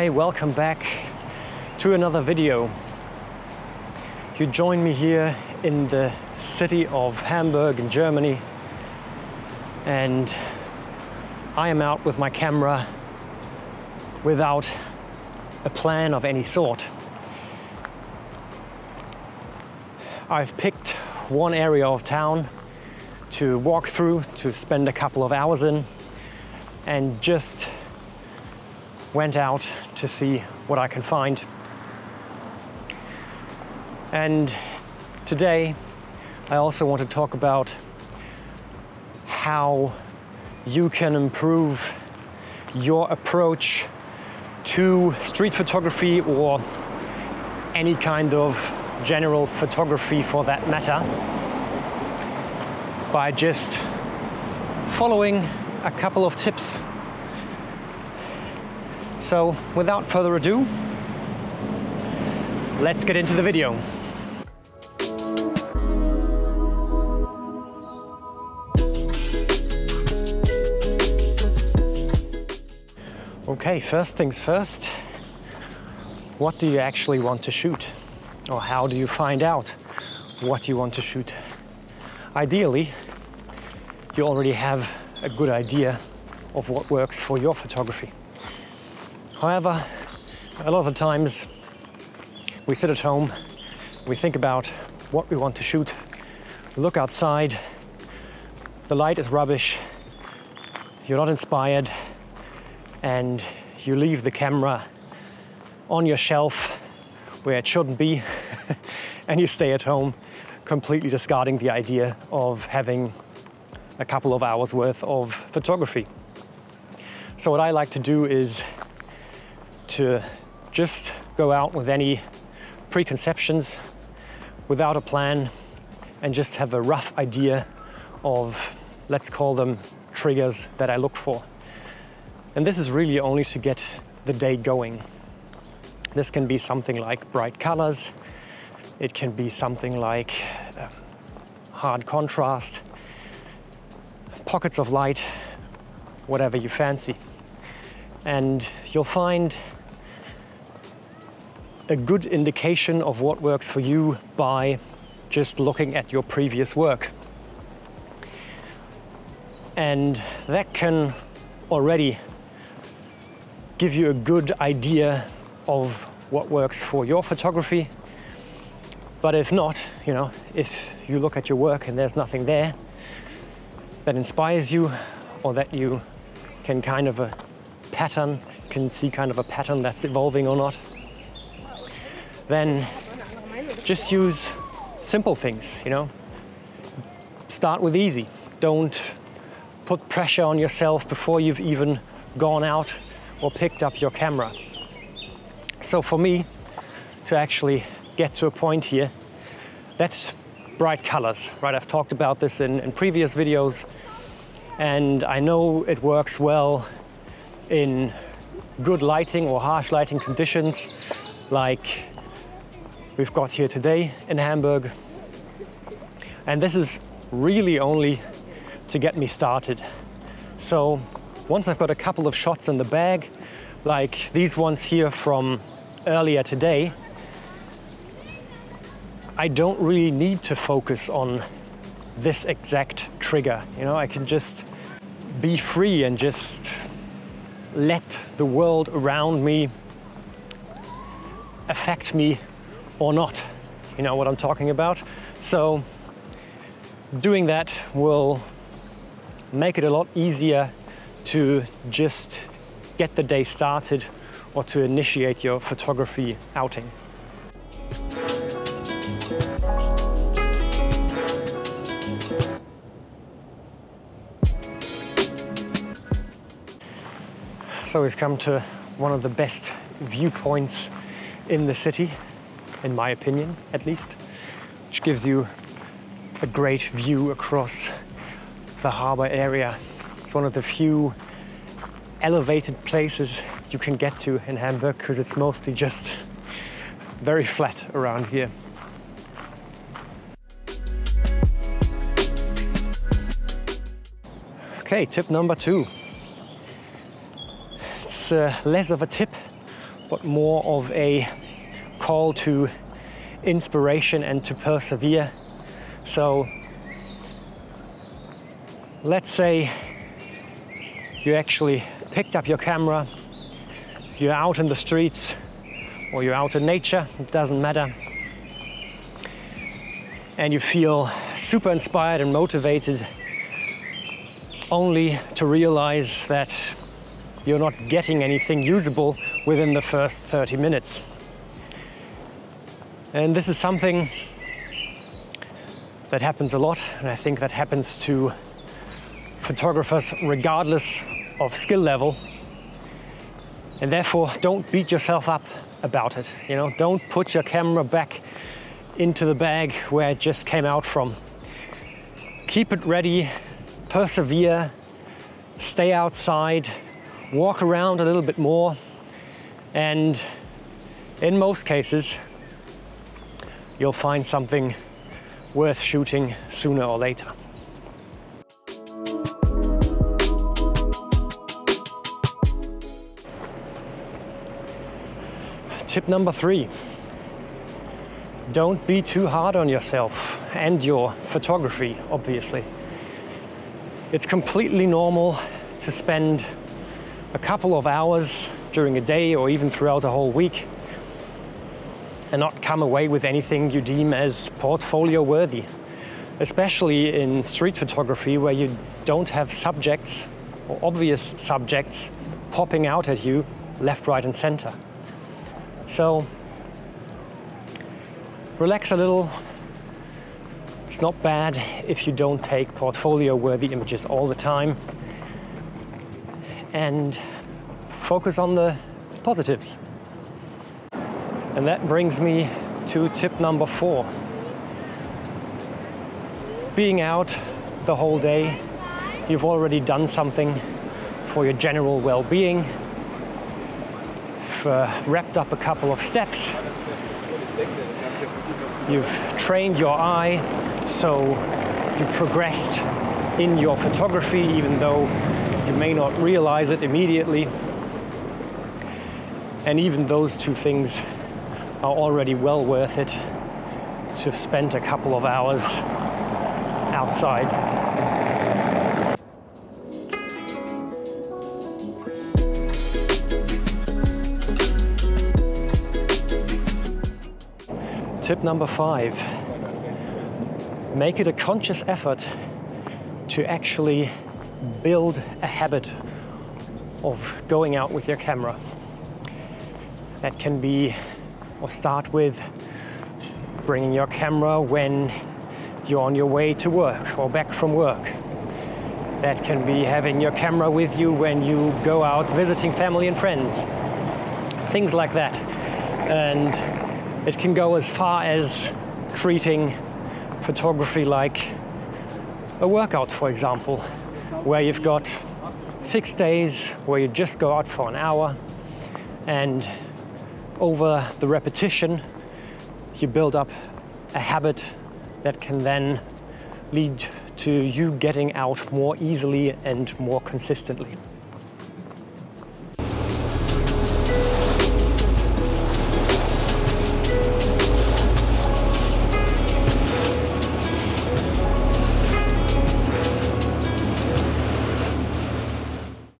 Hi, welcome back to another video. You join me here in the city of Hamburg in Germany and I am out with my camera without a plan of any sort. I've picked one area of town to walk through, to spend a couple of hours in, and just went out to see what I can find. And today I also want to talk about how you can improve your approach to street photography or any kind of general photography for that matter by just following a couple of tips. So without further ado, let's get into the video. Okay, first things first, what do you actually want to shoot? Or how do you find out what you want to shoot? Ideally, you already have a good idea of what works for your photography. However, a lot of the times we sit at home, we think about what we want to shoot, look outside, the light is rubbish, you're not inspired, and you leave the camera on your shelf where it shouldn't be and you stay at home completely discarding the idea of having a couple of hours worth of photography. So what I like to do is to just go out with any preconceptions without a plan and just have a rough idea of, let's call them triggers that I look for. And this is really only to get the day going. This can be something like bright colors. It can be something like uh, hard contrast, pockets of light, whatever you fancy. And you'll find a good indication of what works for you by just looking at your previous work. And that can already give you a good idea of what works for your photography. But if not, you know, if you look at your work and there's nothing there that inspires you or that you can kind of a pattern, can see kind of a pattern that's evolving or not, then just use simple things, you know. Start with easy. Don't put pressure on yourself before you've even gone out or picked up your camera. So for me to actually get to a point here, that's bright colors, right? I've talked about this in, in previous videos and I know it works well in good lighting or harsh lighting conditions like we've got here today in Hamburg. And this is really only to get me started. So once I've got a couple of shots in the bag, like these ones here from earlier today, I don't really need to focus on this exact trigger. You know, I can just be free and just let the world around me affect me or not. You know what I'm talking about? So doing that will make it a lot easier to just get the day started or to initiate your photography outing. So we've come to one of the best viewpoints in the city, in my opinion at least, which gives you a great view across the harbor area it's one of the few elevated places you can get to in Hamburg because it's mostly just very flat around here. Okay, tip number two. It's uh, less of a tip, but more of a call to inspiration and to persevere. So let's say you actually picked up your camera, you're out in the streets or you're out in nature, it doesn't matter, and you feel super inspired and motivated only to realize that you're not getting anything usable within the first 30 minutes. And this is something that happens a lot, and I think that happens to photographers regardless of skill level. And therefore, don't beat yourself up about it. You know, don't put your camera back into the bag where it just came out from. Keep it ready, persevere, stay outside, walk around a little bit more, and in most cases, you'll find something worth shooting sooner or later. Tip number three, don't be too hard on yourself and your photography, obviously. It's completely normal to spend a couple of hours during a day or even throughout a whole week and not come away with anything you deem as portfolio worthy, especially in street photography where you don't have subjects or obvious subjects popping out at you left, right, and center. So relax a little. It's not bad if you don't take portfolio worthy images all the time and focus on the positives. And that brings me to tip number four. Being out the whole day, you've already done something for your general well-being. You've uh, wrapped up a couple of steps. You've trained your eye, so you progressed in your photography, even though you may not realize it immediately. And even those two things are already well worth it to have spent a couple of hours outside. Tip number five, make it a conscious effort to actually build a habit of going out with your camera. That can be, or start with bringing your camera when you're on your way to work or back from work. That can be having your camera with you when you go out visiting family and friends. Things like that. And it can go as far as treating photography like a workout, for example, where you've got fixed days where you just go out for an hour and over the repetition you build up a habit that can then lead to you getting out more easily and more consistently.